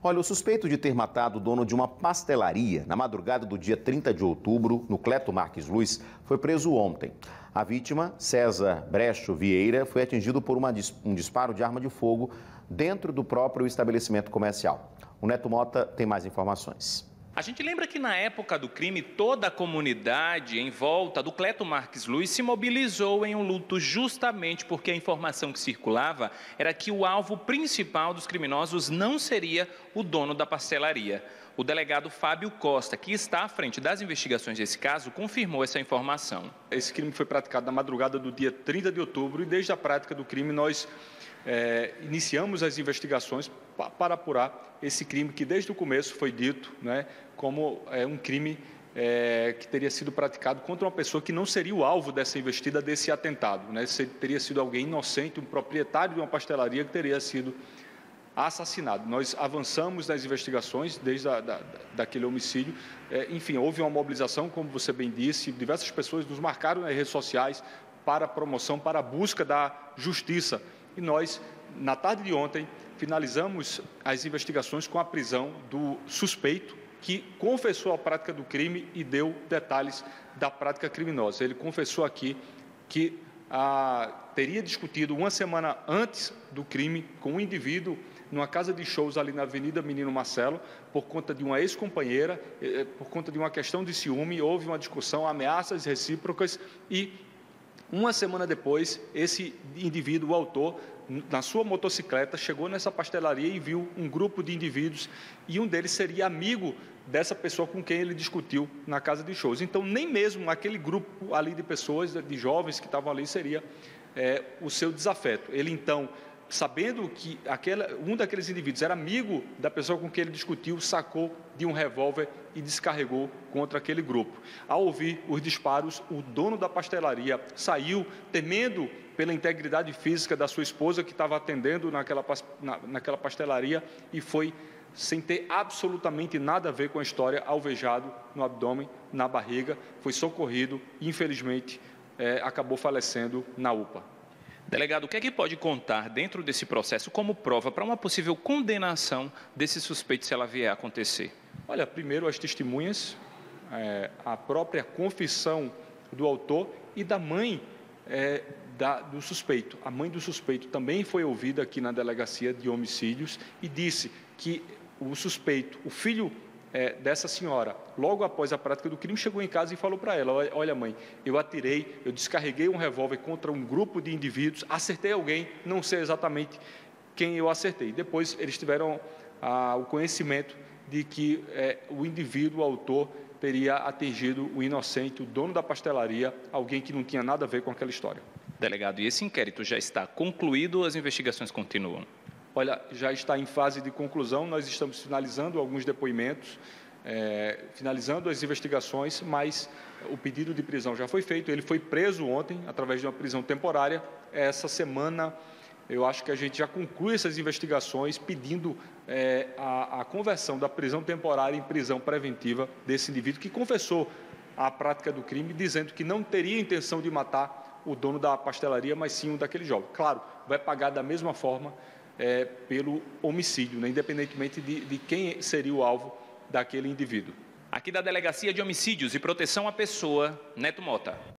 Olha, o suspeito de ter matado o dono de uma pastelaria na madrugada do dia 30 de outubro, no Cleto Marques Luz, foi preso ontem. A vítima, César Brecho Vieira, foi atingido por uma, um disparo de arma de fogo dentro do próprio estabelecimento comercial. O Neto Mota tem mais informações. A gente lembra que na época do crime, toda a comunidade em volta do Cleto Marques Luiz se mobilizou em um luto justamente porque a informação que circulava era que o alvo principal dos criminosos não seria o dono da pastelaria. O delegado Fábio Costa, que está à frente das investigações desse caso, confirmou essa informação. Esse crime foi praticado na madrugada do dia 30 de outubro e desde a prática do crime nós é, iniciamos as investigações para apurar esse crime que desde o começo foi dito né, como é, um crime é, que teria sido praticado contra uma pessoa que não seria o alvo dessa investida, desse atentado. Né? Teria sido alguém inocente, um proprietário de uma pastelaria que teria sido assassinado. Nós avançamos nas investigações desde a, da, daquele homicídio. É, enfim, houve uma mobilização, como você bem disse, diversas pessoas nos marcaram nas redes sociais para a promoção, para a busca da justiça e nós, na tarde de ontem, finalizamos as investigações com a prisão do suspeito que confessou a prática do crime e deu detalhes da prática criminosa. Ele confessou aqui que ah, teria discutido uma semana antes do crime com um indivíduo numa casa de shows ali na Avenida Menino Marcelo, por conta de uma ex-companheira, eh, por conta de uma questão de ciúme, houve uma discussão, ameaças recíprocas e uma semana depois, esse indivíduo, o autor, na sua motocicleta, chegou nessa pastelaria e viu um grupo de indivíduos e um deles seria amigo dessa pessoa com quem ele discutiu na casa de shows. Então, nem mesmo aquele grupo ali de pessoas, de jovens que estavam ali, seria é, o seu desafeto. Ele então sabendo que aquela, um daqueles indivíduos era amigo da pessoa com quem ele discutiu, sacou de um revólver e descarregou contra aquele grupo. Ao ouvir os disparos, o dono da pastelaria saiu temendo pela integridade física da sua esposa que estava atendendo naquela, na, naquela pastelaria e foi sem ter absolutamente nada a ver com a história, alvejado no abdômen, na barriga, foi socorrido e infelizmente é, acabou falecendo na UPA. Delegado, o que é que pode contar dentro desse processo como prova para uma possível condenação desse suspeito se ela vier a acontecer? Olha, primeiro as testemunhas, é, a própria confissão do autor e da mãe é, da, do suspeito. A mãe do suspeito também foi ouvida aqui na delegacia de homicídios e disse que o suspeito, o filho é, dessa senhora, logo após a prática do crime, chegou em casa e falou para ela: Olha, mãe, eu atirei, eu descarreguei um revólver contra um grupo de indivíduos, acertei alguém, não sei exatamente quem eu acertei. Depois eles tiveram ah, o conhecimento de que é, o indivíduo, o autor, teria atingido o inocente, o dono da pastelaria, alguém que não tinha nada a ver com aquela história. Delegado, e esse inquérito já está concluído ou as investigações continuam? Olha, já está em fase de conclusão, nós estamos finalizando alguns depoimentos, é, finalizando as investigações, mas o pedido de prisão já foi feito, ele foi preso ontem, através de uma prisão temporária. Essa semana, eu acho que a gente já conclui essas investigações, pedindo é, a, a conversão da prisão temporária em prisão preventiva desse indivíduo que confessou a prática do crime, dizendo que não teria intenção de matar o dono da pastelaria, mas sim um daquele jovem. Claro, vai pagar da mesma forma é, pelo homicídio, né, independentemente de, de quem seria o alvo daquele indivíduo. Aqui da Delegacia de Homicídios e Proteção à Pessoa, Neto Mota.